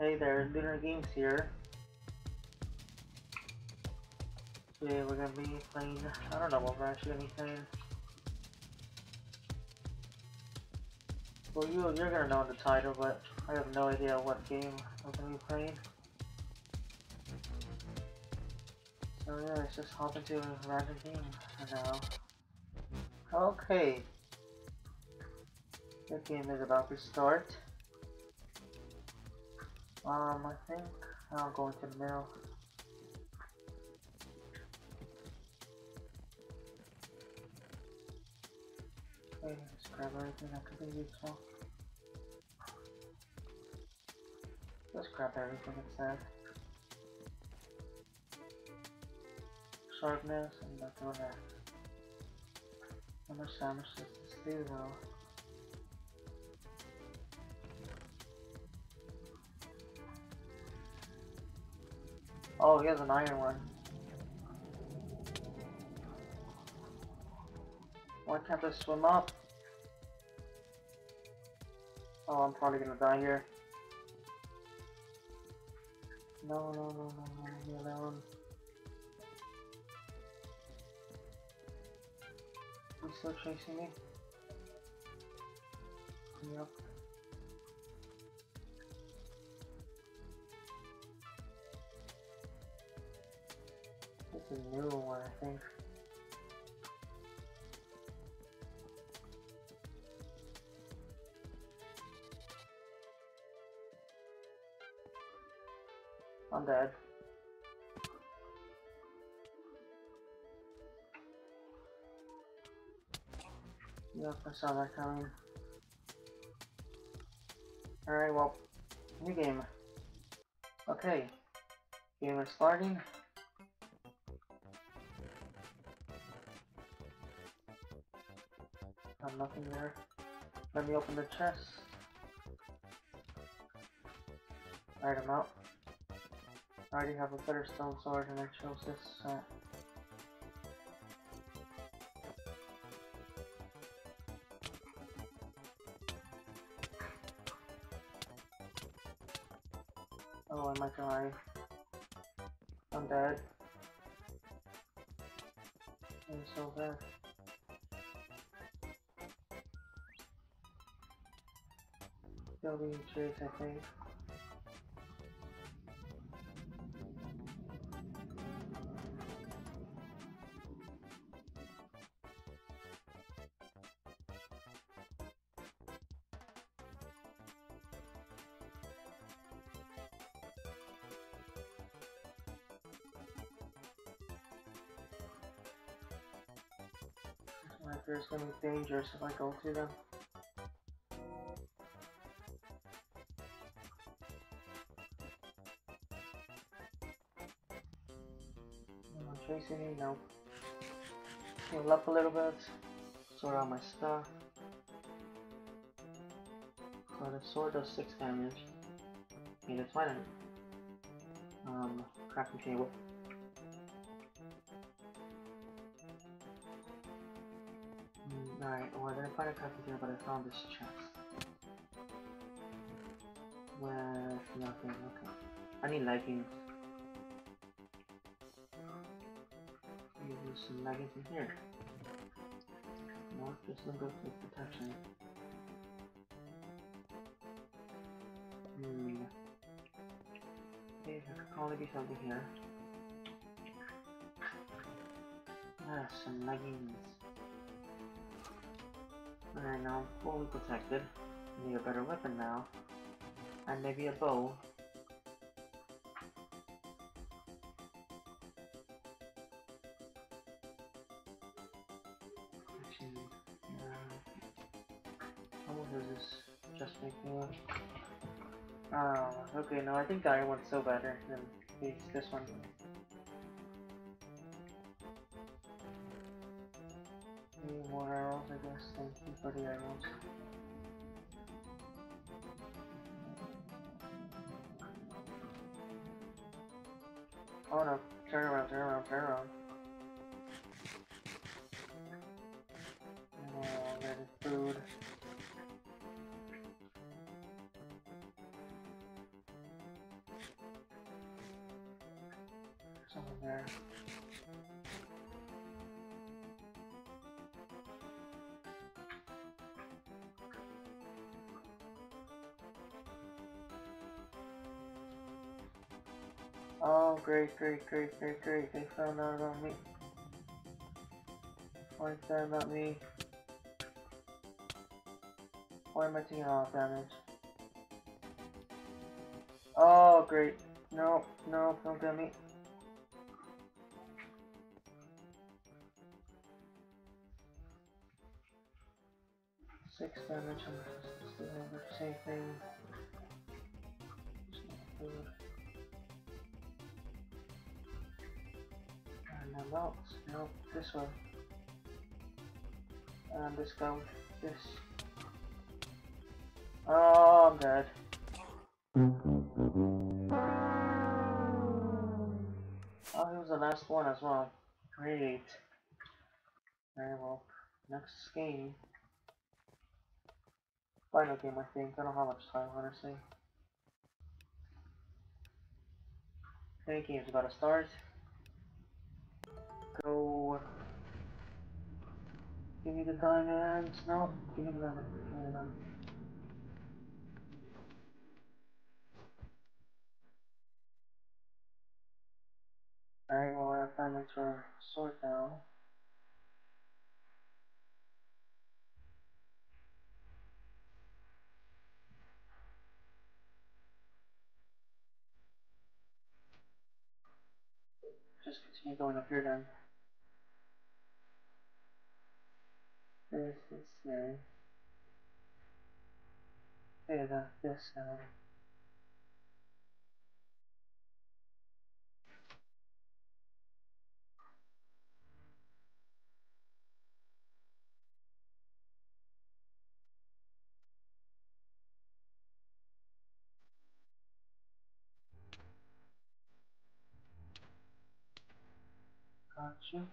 Hey there, Luner Games here. Today we're gonna be playing, I don't know what we're actually gonna be playing. Well, you, you're gonna know the title, but I have no idea what game I'm gonna be playing. So yeah, let's just hop into a random game for now. Okay. The game is about to start. Um, I think I'll go into the middle. Okay, let's grab everything that could be useful. Let's grab everything instead. Sharpness and that's all that. How much damage does this do though? Oh, he has an iron one. Why can't I swim up? Oh, I'm probably gonna die here. No, no, no, no, no, leave me alone. He's still chasing me. Yep. New one, I think. I'm dead. Yep, I saw that coming. Alright, well, new game. Okay. Game is starting. Nothing there. Let me open the chest. Alright, I'm out. I already have a better stone sword and I chose this set. Oh, I might die. I'm dead. I'm so bad. I think. Like there's gonna be dangerous if I go to them. Me? No. Heal up a little bit. Sort out my stuff. So the sword does 6 damage. Okay, that's fine. Um, crafting table. Mm, Alright, well I didn't find a crafting table, but I found this chest. With nothing, okay. I need leggings. Some leggings in here. No, just don't go for protection. Hmm. Okay, there could probably be something here. Ah, some leggings. Alright, now I'm fully protected. Need a better weapon now. And maybe a bow. How is just making me? Um, oh, okay, no, I think the iron one's so better than this, this one. Need more arrows, I guess. Thank you for the arrows. Oh no, turn around, turn around, turn around. Oh, great, great, great, great, great. They found out about me. Why is that about me? Why am I taking all damage? Oh, great. No, no, don't get me. Six damage, I'm still the same thing. And the no, this one. And this guy, this. Oh, I'm dead. Oh, he was the last one as well. Great. Very well. Next game. Final game, I think. I don't have much time, honestly. Any game's about to start. Go. Give me the diamonds. No, give me the diamonds. Alright, well, our diamonds were sword now. Just continue going up here then. This is uh, head of this um, Gotcha.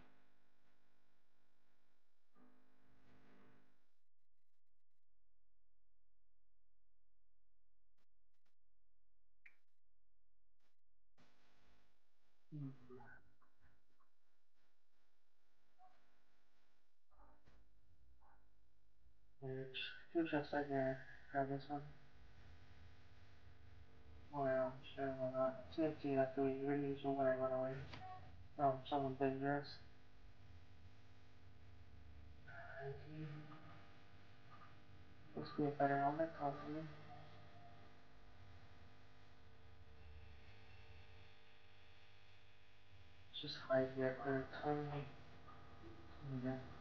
Two chests right there. Grab this one. Oh, yeah, sure, why not? TNT after we really use when I run away from someone dangerous. This be a better helmet, hopefully. Just hide here for a time. Yeah.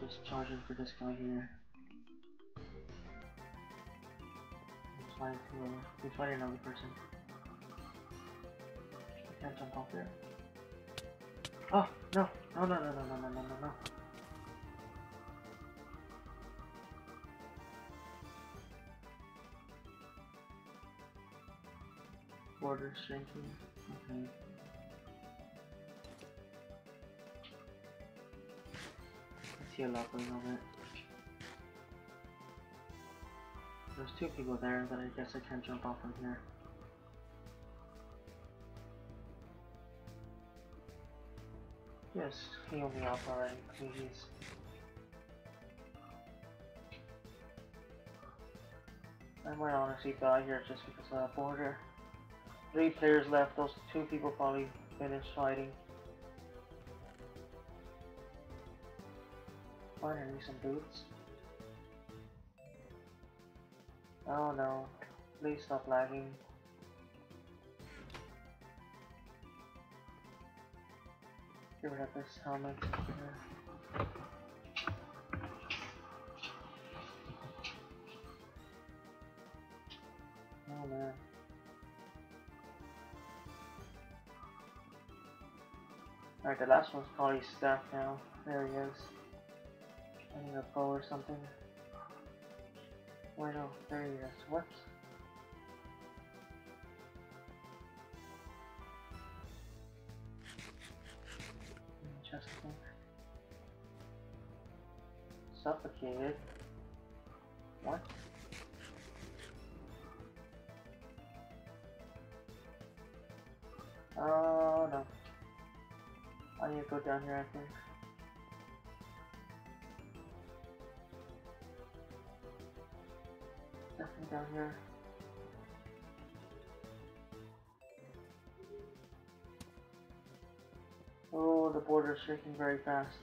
Just charge it for this guy here. Let's find whoever. Let's find another person. I can't jump off there. Oh no! No no no no no no no no no! Border shrinking. Okay. On there. There's two people there that I guess I can't jump off from here. Yes, heal me up already, please. I might honestly die here just because of that border. Three players left, those two people probably finished fighting. Finally, some boots. Oh no, please stop lagging. Get rid of this helmet. Oh man. Alright, the last one's probably stuck now. There he is. A bow or something. Why no? There he is. What? Just suffocated. What? Oh no. I need to go down here, I think. Down here. Oh, the border is shaking very fast.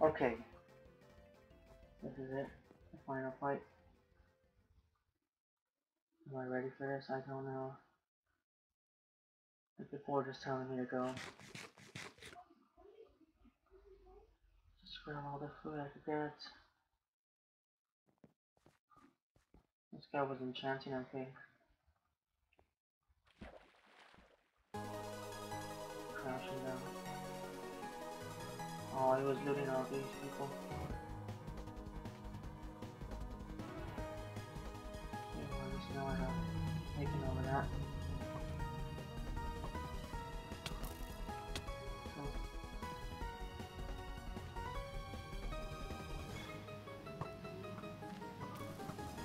Okay. This is it. The final fight. Am I ready for this? I don't know. The board is telling me to go. Grab all the food I could get. This guy was enchanting, okay. Crashing down. Oh, he was looting all these people.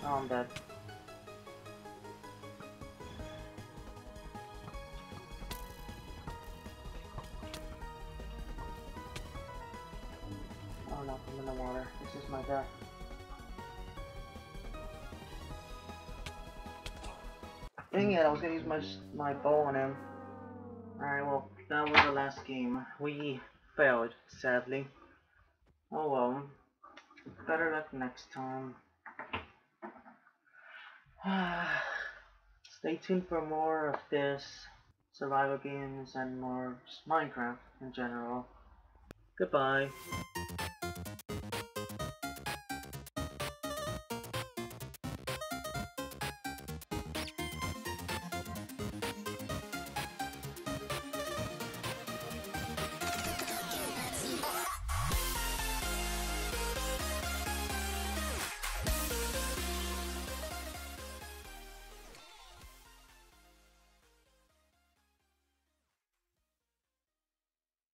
Oh, I'm dead. Oh no, I'm in the water. This is my death. Dang it, I was gonna use my, my bow on him. Alright, well, that was the last game. We failed, sadly. Oh well. Better luck next time. Stay tuned for more of this survival games and more Minecraft in general. Goodbye.